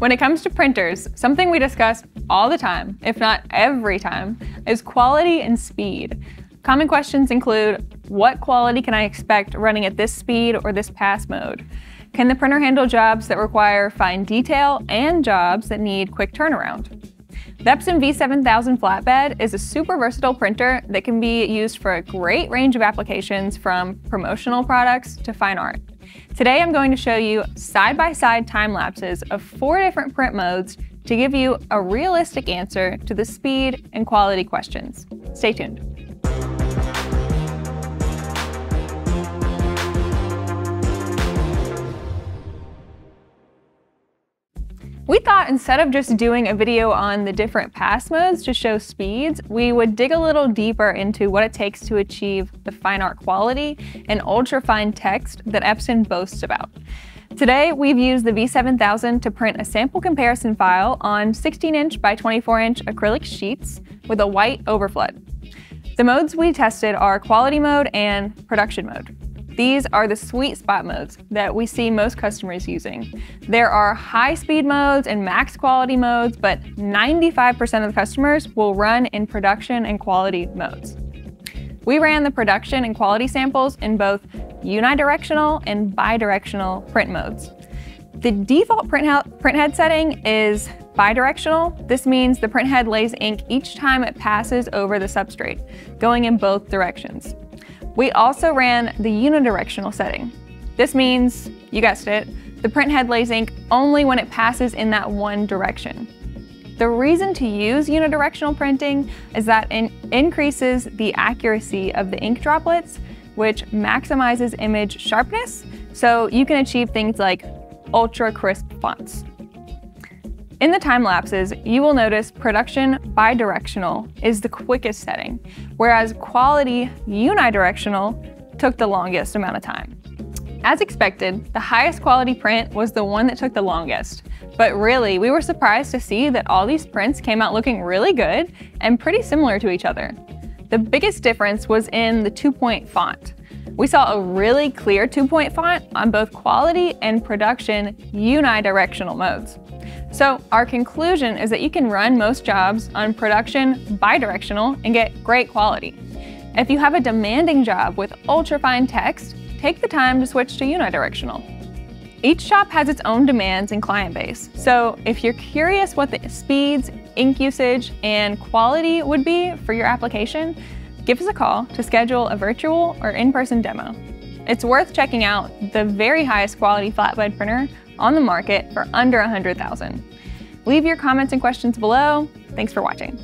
When it comes to printers, something we discuss all the time, if not every time, is quality and speed. Common questions include, what quality can I expect running at this speed or this pass mode? Can the printer handle jobs that require fine detail and jobs that need quick turnaround? The Epson V7000 Flatbed is a super versatile printer that can be used for a great range of applications from promotional products to fine art. Today I'm going to show you side-by-side time lapses of four different print modes to give you a realistic answer to the speed and quality questions. Stay tuned. We thought instead of just doing a video on the different pass modes to show speeds, we would dig a little deeper into what it takes to achieve the fine art quality and ultra fine text that Epson boasts about. Today, we've used the V7000 to print a sample comparison file on 16 inch by 24 inch acrylic sheets with a white overflood. The modes we tested are quality mode and production mode. These are the sweet spot modes that we see most customers using. There are high speed modes and max quality modes, but 95% of the customers will run in production and quality modes. We ran the production and quality samples in both unidirectional and bidirectional print modes. The default print, print head setting is bidirectional. This means the print head lays ink each time it passes over the substrate, going in both directions. We also ran the unidirectional setting. This means, you guessed it, the print head lays ink only when it passes in that one direction. The reason to use unidirectional printing is that it increases the accuracy of the ink droplets, which maximizes image sharpness, so you can achieve things like ultra crisp fonts. In the time lapses, you will notice production bidirectional is the quickest setting, whereas quality unidirectional took the longest amount of time. As expected, the highest quality print was the one that took the longest. But really, we were surprised to see that all these prints came out looking really good and pretty similar to each other. The biggest difference was in the two-point font. We saw a really clear two-point font on both quality and production unidirectional modes. So our conclusion is that you can run most jobs on production bidirectional and get great quality. If you have a demanding job with ultra-fine text, take the time to switch to unidirectional. Each shop has its own demands and client base, so if you're curious what the speeds, ink usage, and quality would be for your application, give us a call to schedule a virtual or in-person demo. It's worth checking out the very highest quality flatbed printer on the market for under 100,000. Leave your comments and questions below. Thanks for watching.